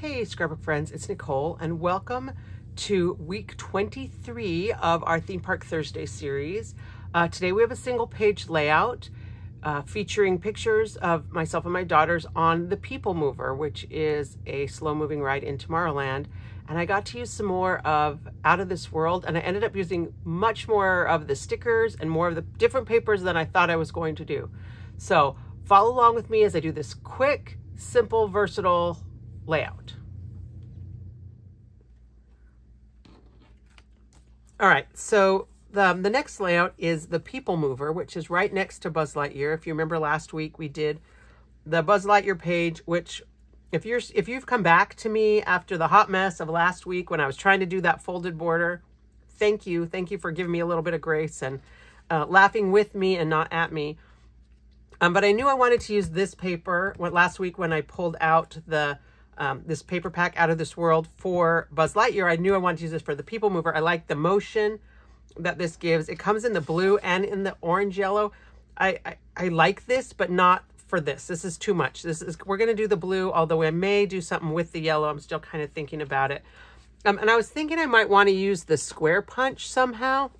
Hey, Scrapbook friends, it's Nicole, and welcome to week 23 of our Theme Park Thursday series. Uh, today we have a single page layout uh, featuring pictures of myself and my daughters on the People Mover, which is a slow moving ride in Tomorrowland. And I got to use some more of Out of This World, and I ended up using much more of the stickers and more of the different papers than I thought I was going to do. So follow along with me as I do this quick, simple, versatile layout. All right, so the, the next layout is the People Mover, which is right next to Buzz Lightyear. If you remember last week, we did the Buzz Lightyear page, which if you're if you've come back to me after the hot mess of last week when I was trying to do that folded border, thank you. Thank you for giving me a little bit of grace and uh, laughing with me and not at me. Um, but I knew I wanted to use this paper last week when I pulled out the um, this paper pack out of this world for Buzz Lightyear. I knew I wanted to use this for the People Mover. I like the motion that this gives. It comes in the blue and in the orange yellow. I, I, I like this, but not for this. This is too much. This is We're going to do the blue, although I may do something with the yellow. I'm still kind of thinking about it. Um, and I was thinking I might want to use the square punch somehow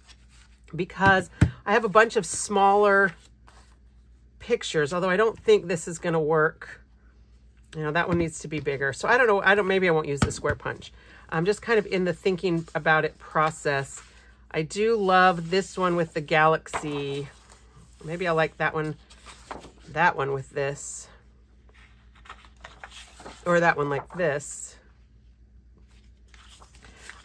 because I have a bunch of smaller pictures, although I don't think this is going to work. You know, that one needs to be bigger. So I don't know. I don't, maybe I won't use the square punch. I'm just kind of in the thinking about it process. I do love this one with the galaxy. Maybe I like that one, that one with this. Or that one like this.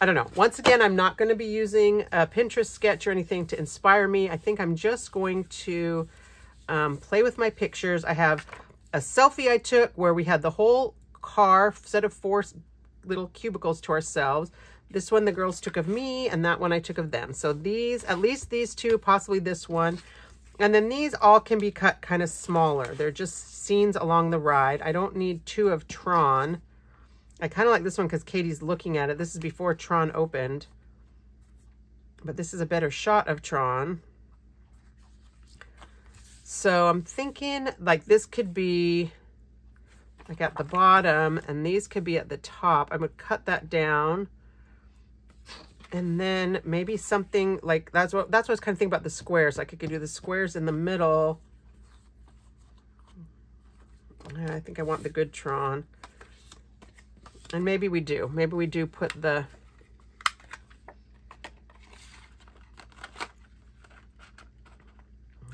I don't know. Once again, I'm not going to be using a Pinterest sketch or anything to inspire me. I think I'm just going to um, play with my pictures. I have a selfie I took where we had the whole car set of four little cubicles to ourselves. This one the girls took of me and that one I took of them. So these, at least these two, possibly this one. And then these all can be cut kind of smaller. They're just scenes along the ride. I don't need two of Tron. I kind of like this one because Katie's looking at it. This is before Tron opened. But this is a better shot of Tron. So I'm thinking like this could be like at the bottom and these could be at the top. I'm to cut that down. And then maybe something like that's what that's what I was kind of thinking about the squares. Like I could do the squares in the middle. I think I want the good Tron. And maybe we do. Maybe we do put the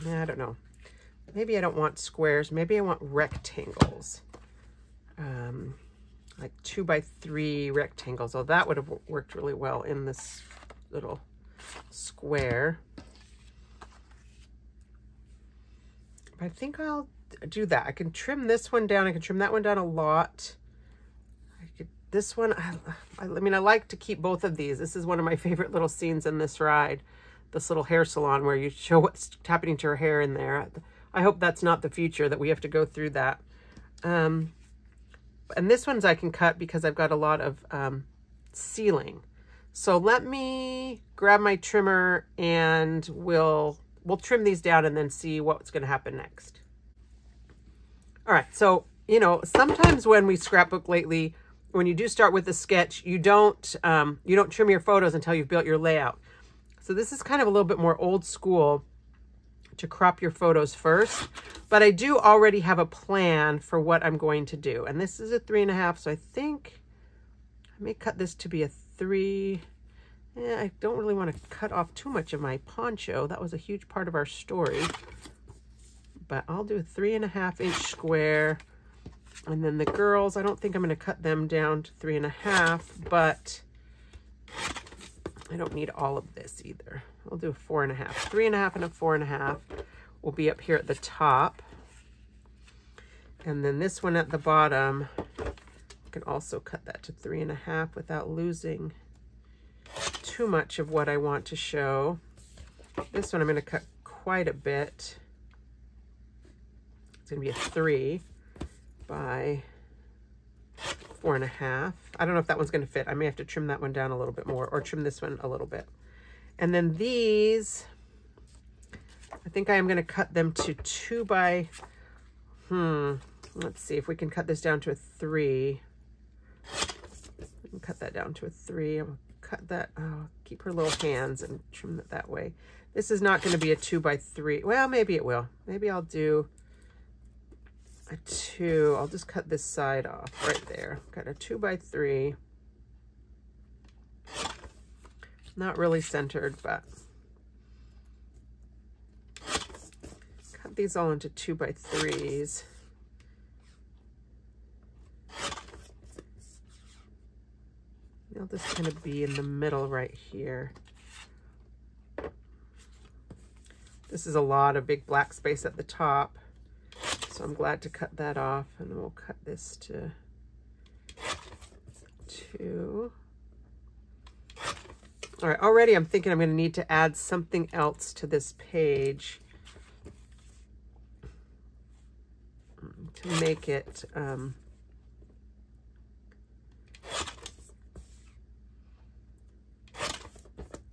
I don't know maybe I don't want squares. Maybe I want rectangles. Um, like two by three rectangles. Oh, that would have worked really well in this little square. I think I'll do that. I can trim this one down. I can trim that one down a lot. I could, this one, I, I mean, I like to keep both of these. This is one of my favorite little scenes in this ride. This little hair salon where you show what's happening to her hair in there. I hope that's not the future, that we have to go through that. Um, and this one's I can cut because I've got a lot of um, ceiling. So let me grab my trimmer and we'll, we'll trim these down and then see what's going to happen next. All right, so, you know, sometimes when we scrapbook lately, when you do start with a sketch, you don't, um, you don't trim your photos until you've built your layout. So this is kind of a little bit more old school to crop your photos first. But I do already have a plan for what I'm going to do. And this is a three and a half, so I think I may cut this to be a three. Yeah, I don't really want to cut off too much of my poncho. That was a huge part of our story. But I'll do a three and a half inch square. And then the girls, I don't think I'm going to cut them down to three and a half, but I don't need all of this either. I'll do a four and a half. Three and a half and a four and a half will be up here at the top. And then this one at the bottom, I can also cut that to three and a half without losing too much of what I want to show. This one I'm going to cut quite a bit. It's going to be a three by four and a half. I don't know if that one's going to fit. I may have to trim that one down a little bit more or trim this one a little bit. And then these, I think I am going to cut them to two by, hmm, let's see if we can cut this down to a three. can cut that down to a three. I'm gonna cut that, oh, keep her little hands and trim it that way. This is not going to be a two by three. Well, maybe it will. Maybe I'll do a two. I'll just cut this side off right there. Got a two by three. Not really centered, but cut these all into two by threes. They'll just kind of be in the middle right here. This is a lot of big black space at the top. So I'm glad to cut that off and we'll cut this to two. All right, already I'm thinking I'm gonna need to add something else to this page to make it um,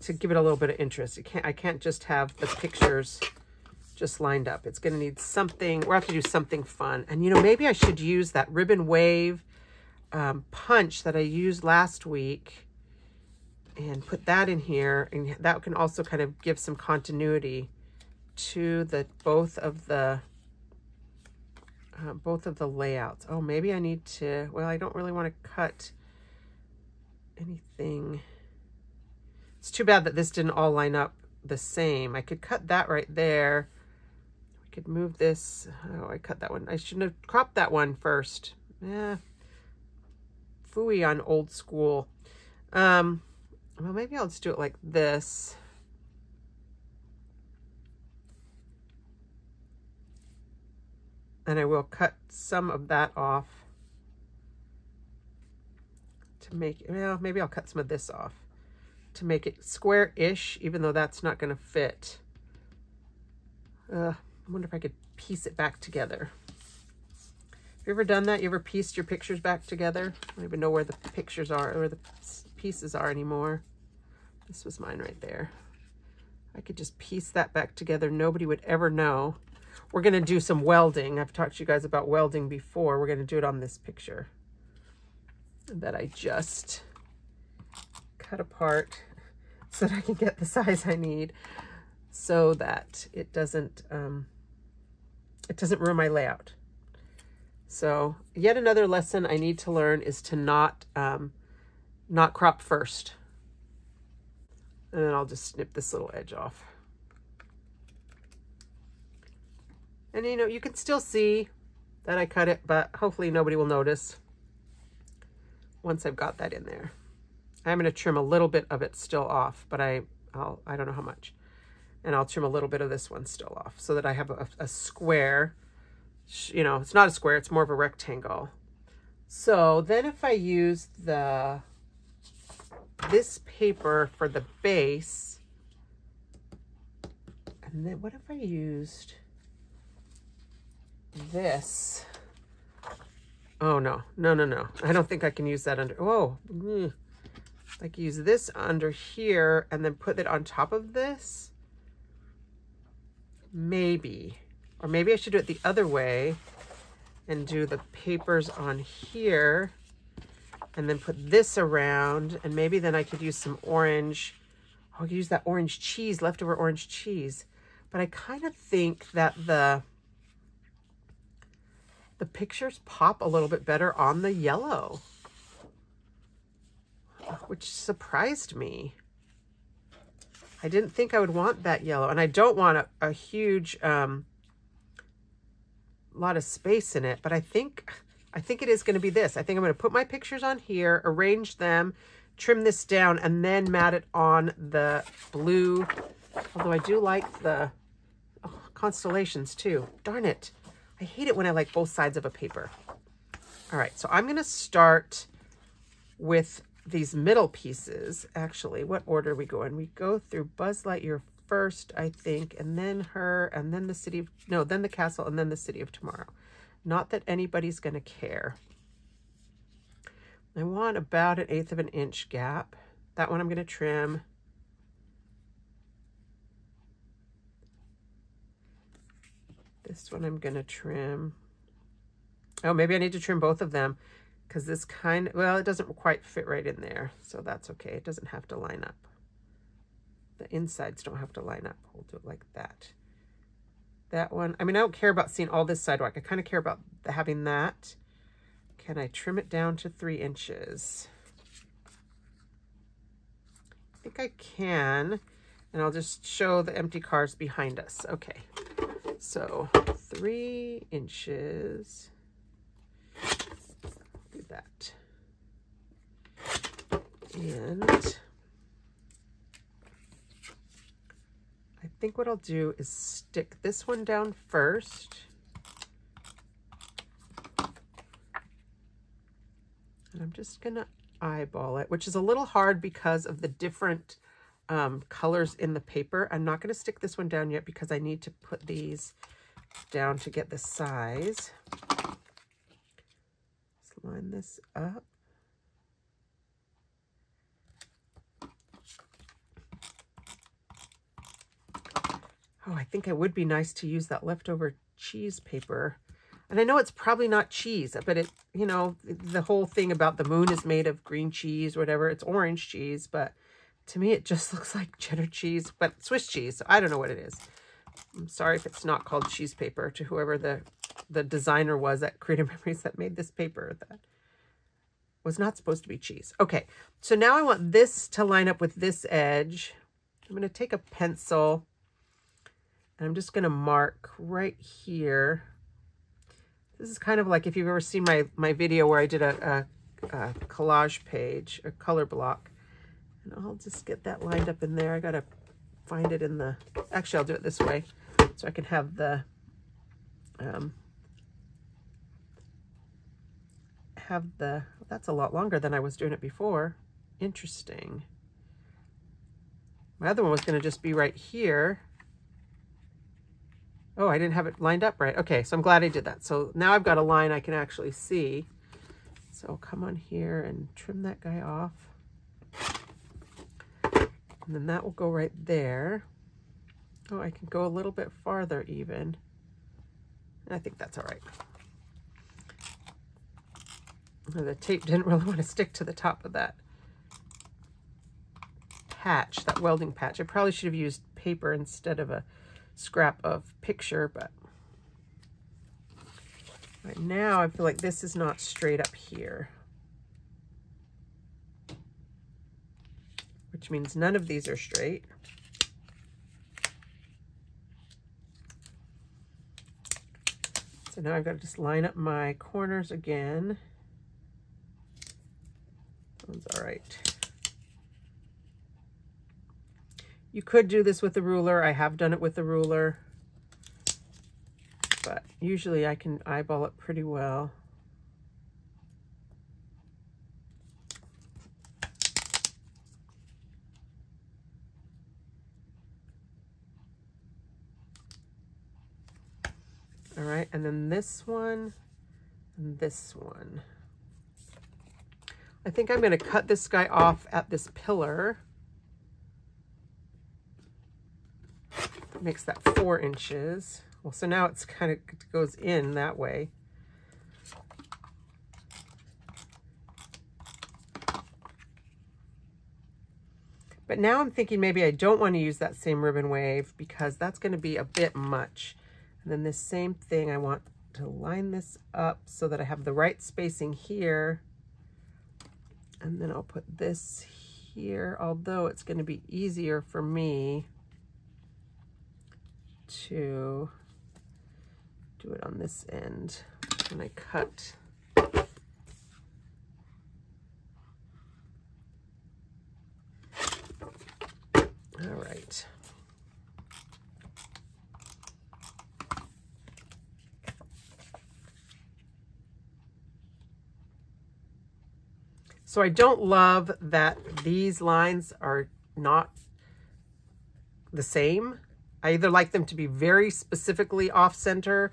to give it a little bit of interest. You can't, I can't just have the pictures just lined up. It's going to need something, we'll have to do something fun. And, you know, maybe I should use that ribbon wave um, punch that I used last week and put that in here. And that can also kind of give some continuity to the both of the uh, both of the layouts. Oh, maybe I need to, well, I don't really want to cut anything. It's too bad that this didn't all line up the same. I could cut that right there. I could move this. Oh, I cut that one. I shouldn't have cropped that one first. Yeah. Fooey on old school. Um, well, maybe I'll just do it like this. And I will cut some of that off to make, well, maybe I'll cut some of this off to make it square-ish, even though that's not going to fit. Uh, I wonder if I could piece it back together. Have you ever done that? You ever pieced your pictures back together? I don't even know where the pictures are, or the pieces are anymore. This was mine right there. I could just piece that back together. Nobody would ever know. We're going to do some welding. I've talked to you guys about welding before. We're going to do it on this picture that I just cut apart so that I can get the size I need so that it doesn't um, it doesn't ruin my layout. So yet another lesson I need to learn is to not um, not crop first. And then I'll just snip this little edge off. And you know, you can still see that I cut it, but hopefully nobody will notice once I've got that in there. I'm going to trim a little bit of it still off, but I, I'll, I don't know how much. And I'll trim a little bit of this one still off so that I have a, a square. You know, it's not a square, it's more of a rectangle. So then if I use the, this paper for the base, and then what if I used this? Oh, no, no, no, no. I don't think I can use that under, oh, mm like use this under here and then put it on top of this. Maybe. Or maybe I should do it the other way and do the papers on here and then put this around and maybe then I could use some orange. I'll use that orange cheese, leftover orange cheese. But I kind of think that the the pictures pop a little bit better on the yellow which surprised me. I didn't think I would want that yellow. And I don't want a, a huge um, lot of space in it. But I think, I think it is going to be this. I think I'm going to put my pictures on here, arrange them, trim this down, and then mat it on the blue. Although I do like the oh, constellations too. Darn it. I hate it when I like both sides of a paper. All right, so I'm going to start with these middle pieces, actually, what order are we go in? We go through Buzz Lightyear first, I think, and then her, and then the city of, no, then the castle, and then the city of tomorrow. Not that anybody's going to care. I want about an eighth of an inch gap. That one I'm going to trim. This one I'm going to trim. Oh, maybe I need to trim both of them because this kind of, well, it doesn't quite fit right in there. So that's okay. It doesn't have to line up. The insides don't have to line up. We'll do it like that. That one, I mean, I don't care about seeing all this sidewalk. I kind of care about having that. Can I trim it down to three inches? I think I can. And I'll just show the empty cars behind us. Okay, so three inches Do that. And I think what I'll do is stick this one down first. And I'm just to eyeball it, which is a little hard because of the different um, colors in the paper. I'm not to stick this one down yet because I need to put these down to get the size Let's line this up. Oh, I think it would be nice to use that leftover cheese paper. And I know it's probably not cheese, but it, you know, the whole thing about the moon is made of green cheese, whatever. It's orange cheese, but to me, it just looks like cheddar cheese, but Swiss cheese. So I don't know what it is. I'm sorry if it's not called cheese paper to whoever the the designer was at Creative Memories that made this paper that was not supposed to be cheese. Okay, so now I want this to line up with this edge. I'm going to take a pencil and I'm just to mark right here. This is kind of like if you've ever seen my, my video where I did a, a, a collage page, a color block. And I'll just get that lined up in there. I got to find it in the, actually I'll do it this way so I can have the um, have the, that's a lot longer than I was doing it before. Interesting. My other one was to just be right here. Oh, I didn't have it lined up right. Okay, so I'm glad I did that. So now I've got a line I can actually see. So I'll come on here and trim that guy off. And then that will go right there. Oh, I can go a little bit farther even. I think that's all right. The tape didn't really want to stick to the top of that patch, that welding patch. I probably should have used paper instead of a scrap of picture, but right now I feel like this is not straight up here. Which means none of these are straight. So now I've got to just line up my corners again one's all right. You could do this with a ruler. I have done it with a ruler, but usually I can eyeball it pretty well. All right, and then this one and this one. I think I'm going to cut this guy off at this pillar. Makes that four inches. Well, so now it's kind of goes in that way. But now I'm thinking maybe I don't want to use that same ribbon wave because that's going to be a bit much. And then this same thing, I want to line this up so that I have the right spacing here and then I'll put this here, although it's going to be easier for me to do it on this end when I cut. All right. So I don't love that these lines are not the same. I either like them to be very specifically off center.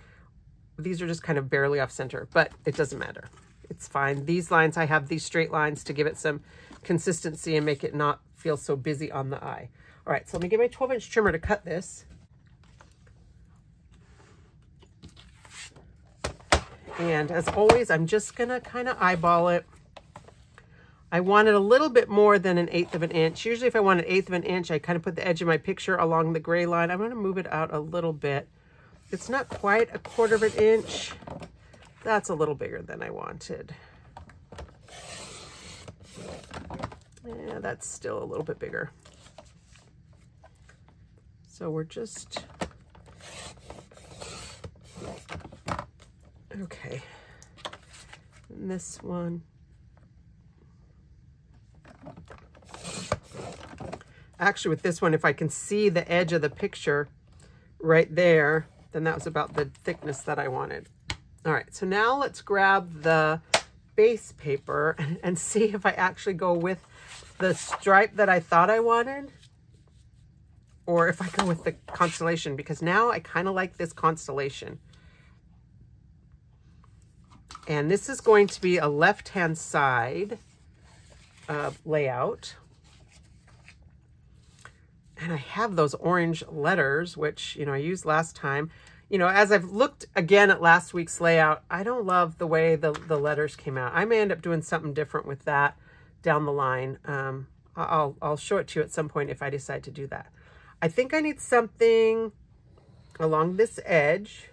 These are just kind of barely off center, but it doesn't matter. It's fine. These lines, I have these straight lines to give it some consistency and make it not feel so busy on the eye. All right, so let me get my 12 inch trimmer to cut this. And as always, I'm just going to kind of eyeball it. I wanted a little bit more than an eighth of an inch. Usually if I want an eighth of an inch, I kind of put the edge of my picture along the gray line. I'm going to move it out a little bit. It's not quite a quarter of an inch. That's a little bigger than I wanted. Yeah, that's still a little bit bigger. So we're just, okay. And this one, actually with this one, if I can see the edge of the picture right there, then that was about the thickness that I wanted. All right, so now let's grab the base paper and, see if I actually go with the stripe that I thought I wanted or if I go with the constellation because now I kind of like this constellation. And this is going to be a left-hand side uh, layout. And I have those orange letters, which, you know, I used last time. You know, as I've looked again at last week's layout, I don't love the way the, the letters came out. I may end up doing something different with that down the line. Um, I'll, I'll show it to you at some point if I decide to do that. I think I need something along this edge.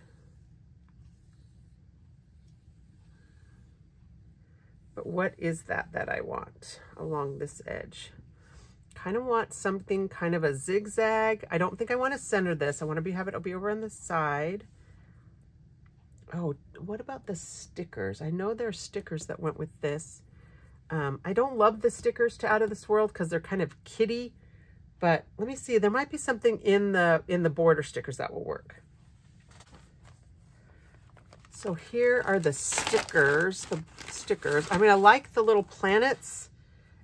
But what is that that I want along this edge? Kind of want something kind of a zigzag. I don't think I want to center this. I want to be have it be over on the side. Oh, what about the stickers? I know there are stickers that went with this. Um, I don't love the stickers to Out of This World because they're kind of kitty but let me see, there might be something in the in the border stickers that will work. So here are the stickers, the stickers. I mean, I like the little planets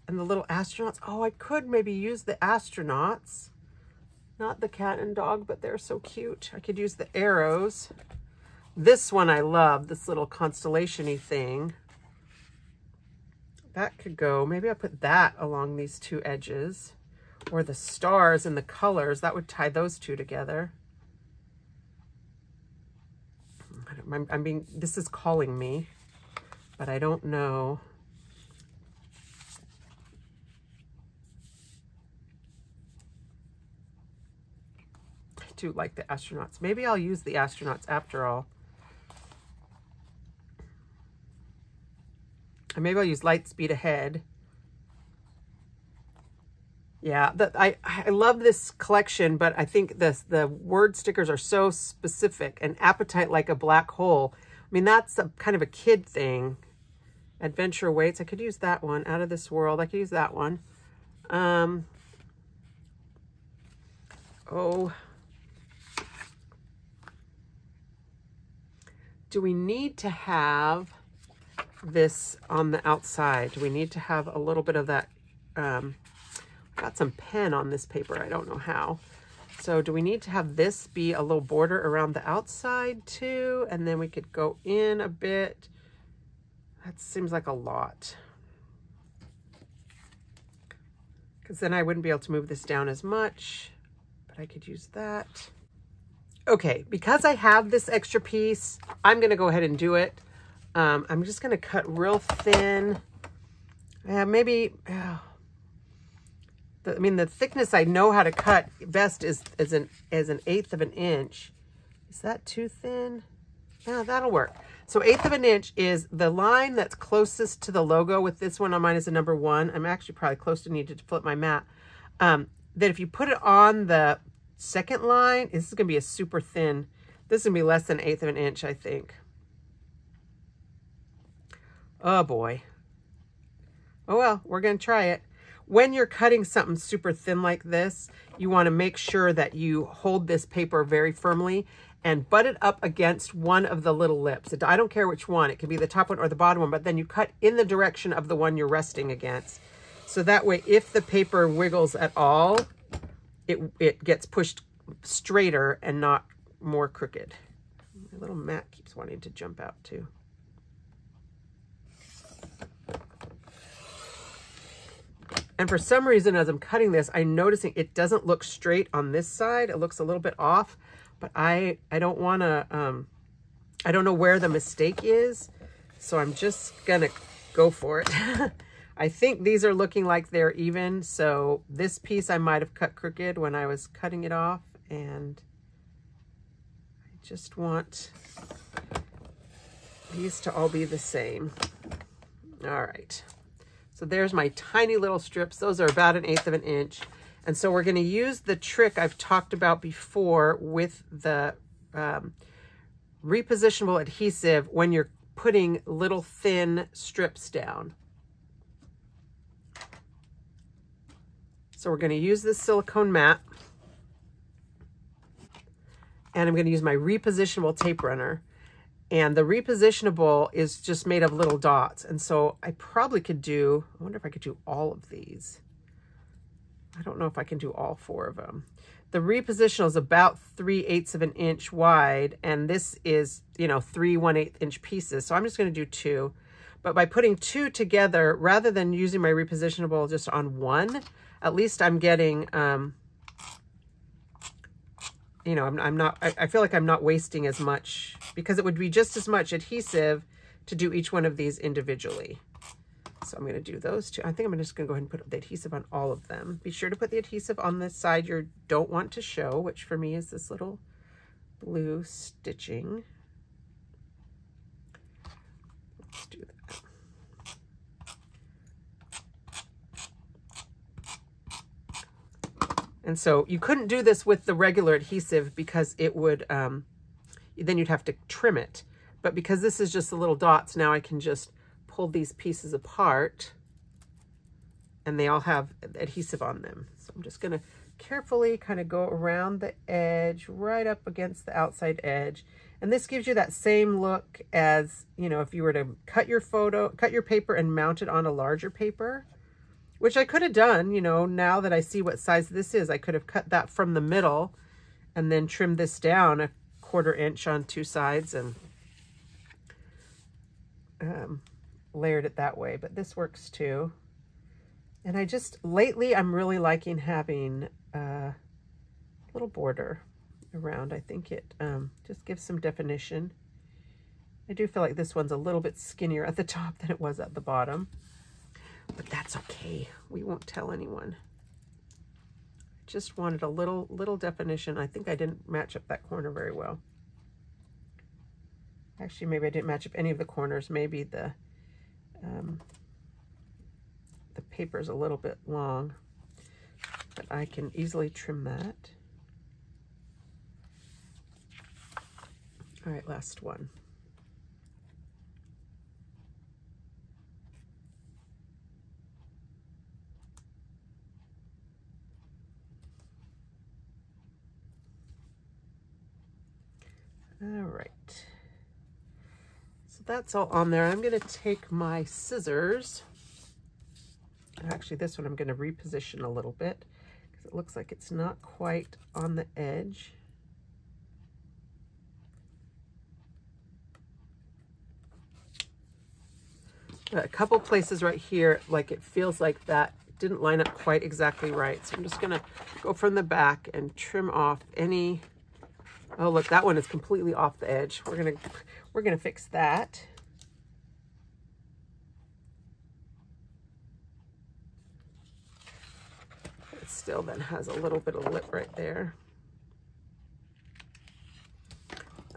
and the little astronauts. Oh, I could maybe use the astronauts. Not the cat and dog, but they're so cute. I could use the arrows. This one I love, this little constellation-y thing. That could go, maybe I put that along these two edges or the stars and the colors, that would tie those two together. I'm, I'm being, this is calling me, but I don't know. Do like the astronauts. Maybe I'll use the astronauts after all. And maybe I'll use light speed ahead. Yeah, the, I, I love this collection, but I think the, the word stickers are so specific. and appetite like a black hole. I mean, that's a kind of a kid thing. Adventure awaits. I could use that one. Out of this world. I could use that one. Um, oh. Do we need to have this on the outside? Do we need to have a little bit of that um, got some pen on this paper. I don't know how. So do we need to have this be a little border around the outside too? And then we could go in a bit. That seems like a lot. Because then I wouldn't be able to move this down as much, but I could use that. Okay, because I have this extra piece, I'm going to go ahead and do it. Um, I'm just going to cut real thin. Yeah, maybe, oh, the, I mean, the thickness I know how to cut best is, is, an, is an eighth of an inch. Is that too thin? Yeah, that'll work. So eighth of an inch is the line that's closest to the logo with this one on mine is a number one. I'm actually probably close to need to flip my mat. Um, that if you put it on the second line, this is going to be a super thin. This is going to be less than eighth of an inch, I think. Oh boy. Oh well, we're going to try it. When you're cutting something super thin like this, you want to make sure that you hold this paper very firmly and butt it up against one of the little lips. I don't care which one. It can be the top one or the bottom one, but then you cut in the direction of the one you're resting against. So that way, if the paper wiggles at all, it, it gets pushed straighter and not more crooked. My little mat keeps wanting to jump out too. And for some reason, as I'm cutting this, I'm noticing it doesn't look straight on this side. It looks a little bit off, but I, I don't want to, um, I don't know where the mistake is, so I'm just going to go for it. I think these are looking like they're even, so this piece I might have cut crooked when I was cutting it off, and I just want these to all be the same. All right. So there's my tiny little strips. Those are about an eighth of an inch. And so we're going to use the trick I've talked about before with the um, repositionable adhesive when you're putting little thin strips down. So we're going to use this silicone mat. And I'm going to use my repositionable tape runner. And the repositionable is just made of little dots. And so I probably could do, I wonder if I could do all of these. I don't know if I can do all four of them. The repositional is about 3 eighths of an inch wide, and this is, you know, three 1 8 inch pieces. So I'm just going to do two. But by putting two together, rather than using my repositionable just on one, at least I'm getting, um, you know, I'm, I'm not, I, I feel like I'm not wasting as much because it would be just as much adhesive to do each one of these individually. So I'm going to do those two. I think I'm just going to go ahead and put the adhesive on all of them. Be sure to put the adhesive on the side you don't want to show, which for me is this little blue stitching. Let's do that. And so you couldn't do this with the regular adhesive because it would, um, then you'd have to trim it. But because this is just the little dots, now I can just pull these pieces apart and they all have adhesive on them. So I'm just gonna carefully kind of go around the edge, right up against the outside edge. And this gives you that same look as, you know, if you were to cut your photo, cut your paper and mount it on a larger paper which I could have done, you know, now that I see what size this is, I could have cut that from the middle and then trimmed this down a quarter inch on two sides and um, layered it that way, but this works too. And I just, lately, I'm really liking having a little border around. I think it um, just gives some definition. I do feel like this one's a little bit skinnier at the top than it was at the bottom. But that's okay. We won't tell anyone. I just wanted a little little definition. I think I didn't match up that corner very well. Actually, maybe I didn't match up any of the corners. Maybe the um, the paper is a little bit long, but I can easily trim that. All right, last one. All right. So that's all on there. I'm going to take my scissors. Actually, this one I'm going to reposition a little bit because it looks like it's not quite on the edge. a couple places right here, like it feels like that didn't line up quite exactly right. So I'm just going to go from the back and trim off any Oh, look, that one is completely off the edge. We're going to we're going to fix that. It still then has a little bit of lip right there.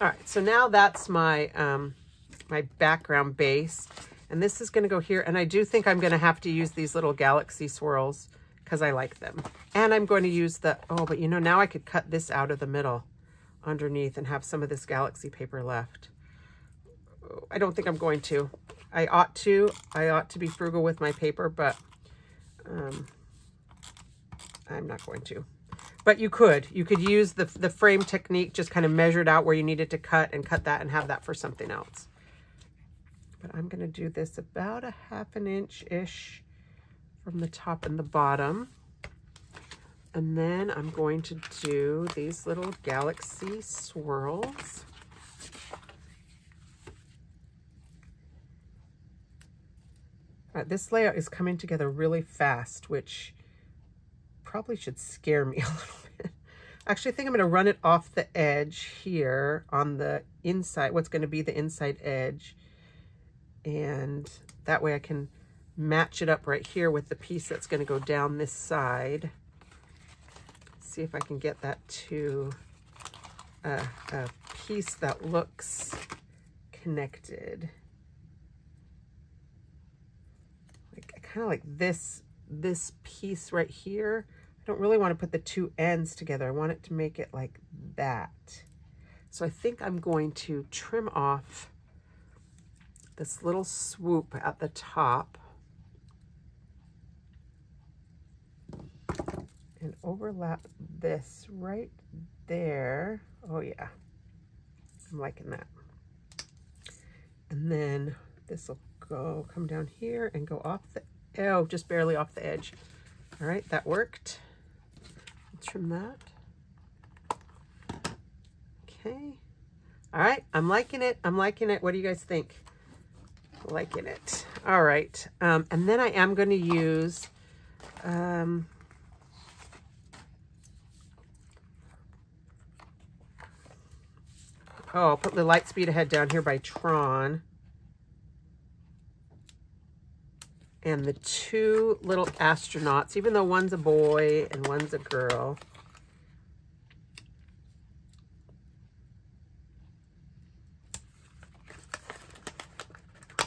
All right, so now that's my um, my background base. And this is going to go here. And I do think I'm going to have to use these little galaxy swirls because I like them. And I'm going to use the, oh, but you know, now I could cut this out of the middle underneath and have some of this galaxy paper left. I don't think I'm going to. I ought to. I ought to be frugal with my paper, but um, I'm not going to. But you could. You could use the, the frame technique, just kind of measure it out where you needed to cut and cut that and have that for something else. But I'm going to do this about a half an inch-ish from the top and the bottom. And then I'm going to do these little galaxy swirls. Uh, this layout is coming together really fast, which probably should scare me a little bit. Actually, I think I'm going to run it off the edge here on the inside, what's going to be the inside edge. And that way I can match it up right here with the piece that's going to go down this side. See if I can get that to a, a piece that looks connected. Like kind of like this, this piece right here. I don't really want to put the two ends together. I want it to make it like that. So I think I'm going to trim off this little swoop at the top and overlap this right there. Oh yeah, I'm liking that. And then this will go, come down here and go off the, oh, just barely off the edge. All right, that worked. Trim that. Okay. All right, I'm liking it. I'm liking it. What do you guys think? Liking it. All right. Um, and then I am going to use, um, Oh, I'll put the Lightspeed Ahead down here by Tron. And the two little astronauts, even though one's a boy and one's a girl.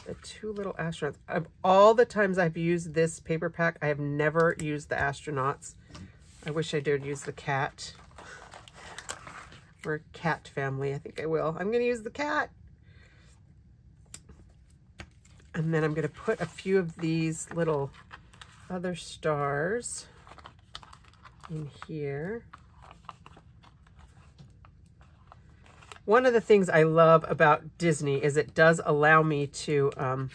The two little astronauts. Of all the times I've used this paper pack, I have never used the astronauts. I wish I did use the cat. We're cat family. I think I will. I'm going to use the cat. And then I'm going to put a few of these little other stars in here. One of the things I love about Disney is it does allow me to um,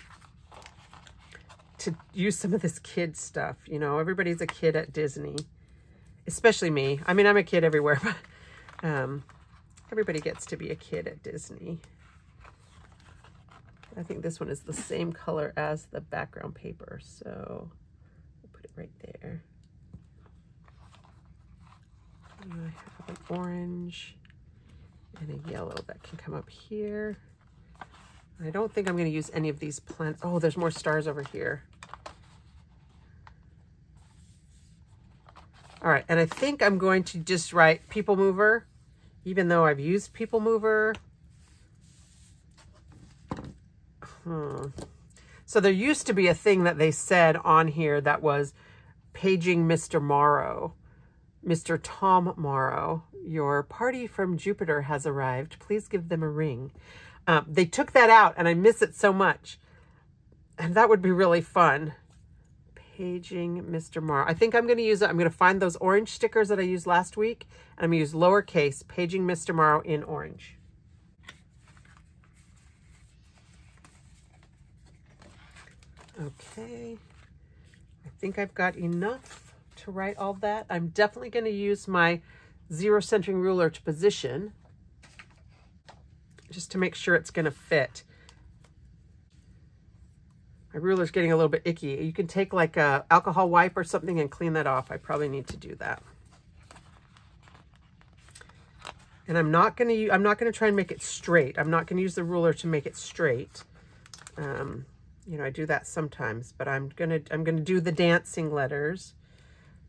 to use some of this kid stuff. You know, everybody's a kid at Disney, especially me. I mean, I'm a kid everywhere, but um, Everybody gets to be a kid at Disney. I think this one is the same color as the background paper, so we'll put it right there. And I have an orange and a yellow that can come up here. I don't think I'm going to use any of these plants. Oh, there's more stars over here. All right, and I think I'm going to just write People Mover even though I've used People Mover. Hmm. So there used to be a thing that they said on here that was paging Mr. Morrow. Mr. Tom Morrow, your party from Jupiter has arrived. Please give them a ring. Um, they took that out and I miss it so much. And that would be really fun. Paging Mr. Morrow. I think I'm going to use it. I'm going to find those orange stickers that I used last week. And I'm going to use lowercase Paging Mr. Morrow in orange. Okay. I think I've got enough to write all that. I'm definitely going to use my zero centering ruler to position just to make sure it's going to fit. My ruler's getting a little bit icky. You can take like a alcohol wipe or something and clean that off. I probably need to do that. And I'm not going to I'm not going to try and make it straight. I'm not going to use the ruler to make it straight. Um, you know, I do that sometimes, but I'm going to I'm going to do the dancing letters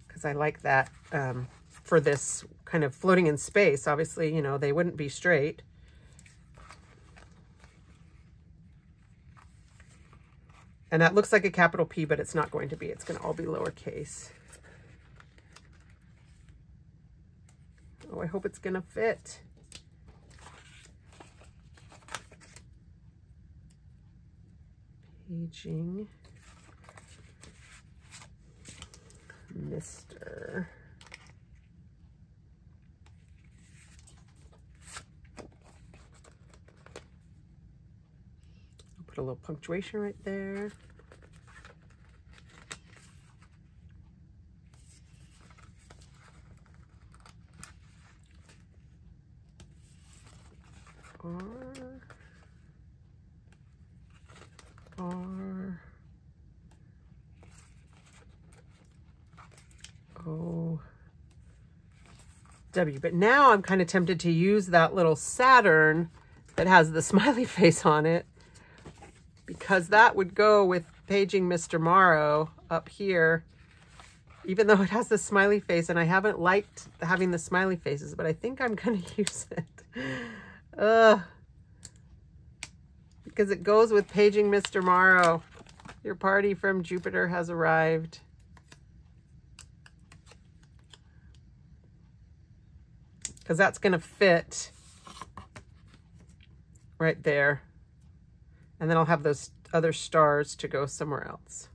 because I like that um, for this kind of floating in space. Obviously, you know, they wouldn't be straight. And that looks like a capital P, but it's not going to be. It's going to all be lowercase. Oh, I hope it's going to fit. Paging. Mr. Put a little punctuation right there. R R O W. But now I'm kind of tempted to use that little Saturn that has the smiley face on it because that would go with paging Mr. Morrow up here, even though it has the smiley face and I haven't liked having the smiley faces, but I think I'm going to use it. Ugh. Because it goes with paging Mr. Morrow. Your party from Jupiter has arrived. Because that's going to fit right there. And then I'll have those other stars to go somewhere else.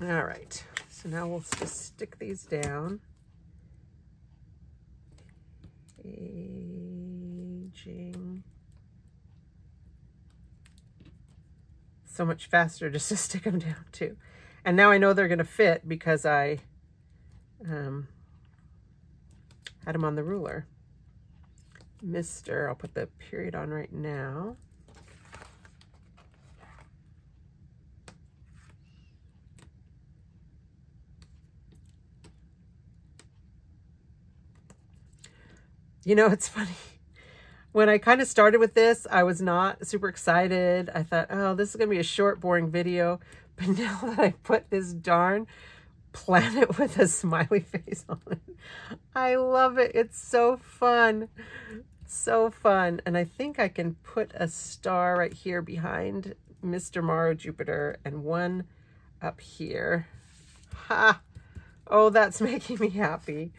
All right, so now we'll just stick these down. Aging. So much faster just to stick them down too. And now I know they're going to fit because I um, had them on the ruler. Mr. I'll put the period on right now. You know, it's funny. When I kind of started with this, I was not super excited. I thought, oh, this is going to be a short, boring video. But now that I put this darn planet with a smiley face on it, I love it. It's so fun. So fun. And I think I can put a star right here behind Mr. Morrow Jupiter and one up here. Ha! Oh, that's making me happy.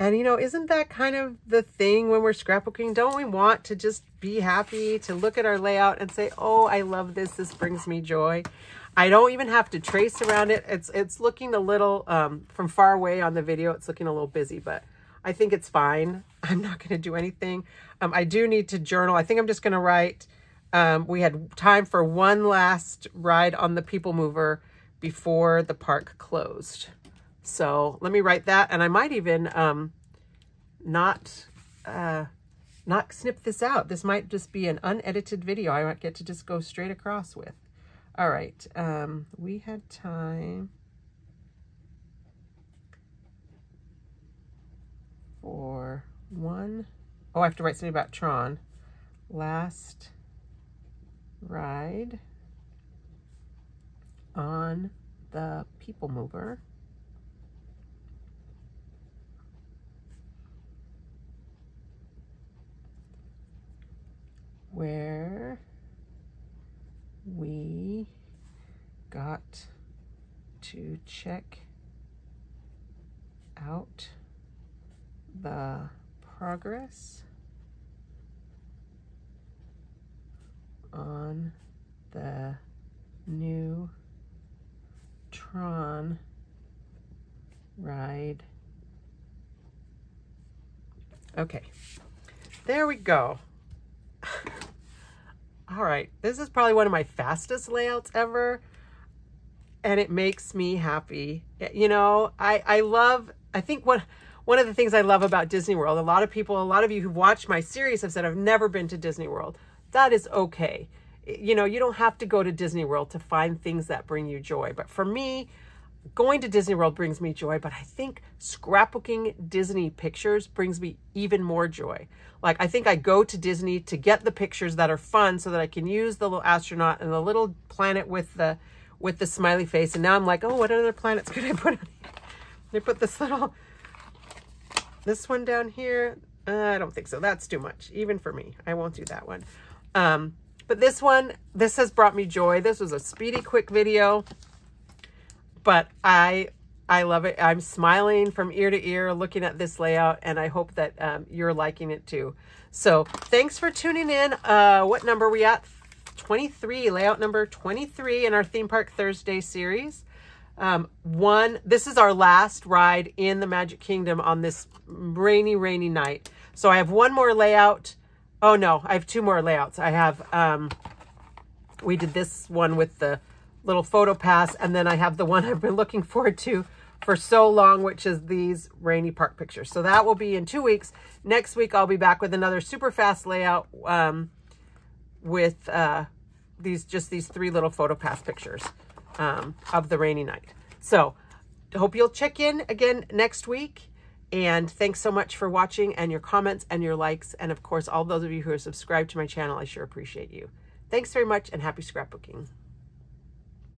And, you know, isn't that kind of the thing when we're scrapbooking? Don't we want to just be happy, to look at our layout and say, oh, I love this. This brings me joy. I don't even have to trace around it. It's it's looking a little, um, from far away on the video, it's looking a little busy, but I think it's fine. I'm not going to do anything. Um, I do need to journal. I think I'm just going to write, um, we had time for one last ride on the People Mover before the park closed. So let me write that. And I might even um, not, uh, not snip this out. This might just be an unedited video I might get to just go straight across with. All right. Um, we had time for one. Oh, I have to write something about Tron. Last ride on the People Mover. Where we got to check out the progress on the new Tron ride. Okay, there we go. All right, this is probably one of my fastest layouts ever, and it makes me happy. You know, I, I love, I think what one of the things I love about Disney World, a lot of people, a lot of you who've watched my series have said, I've never been to Disney World. That is okay. You know, you don't have to go to Disney World to find things that bring you joy. But for me, going to Disney World brings me joy, but I think scrapbooking Disney pictures brings me even more joy. Like, I think I go to Disney to get the pictures that are fun so that I can use the little astronaut and the little planet with the with the smiley face. And now I'm like, oh, what other planets could I put on here? I put this little, this one down here. Uh, I don't think so. That's too much, even for me. I won't do that one. Um, but this one, this has brought me joy. This was a speedy, quick video but I I love it. I'm smiling from ear to ear looking at this layout, and I hope that um, you're liking it too. So thanks for tuning in. Uh, what number we at? 23, layout number 23 in our Theme Park Thursday series. Um, one, this is our last ride in the Magic Kingdom on this rainy, rainy night. So I have one more layout. Oh no, I have two more layouts. I have, um, we did this one with the little photo pass. And then I have the one I've been looking forward to for so long, which is these rainy park pictures. So that will be in two weeks. Next week, I'll be back with another super fast layout um, with uh, these just these three little photo pass pictures. um, of the rainy night. So hope you'll check in again next week. And thanks so much for watching and your comments and your likes. And of course, all those of you who are subscribed to my channel, I sure appreciate you. Thanks very much and happy scrapbooking.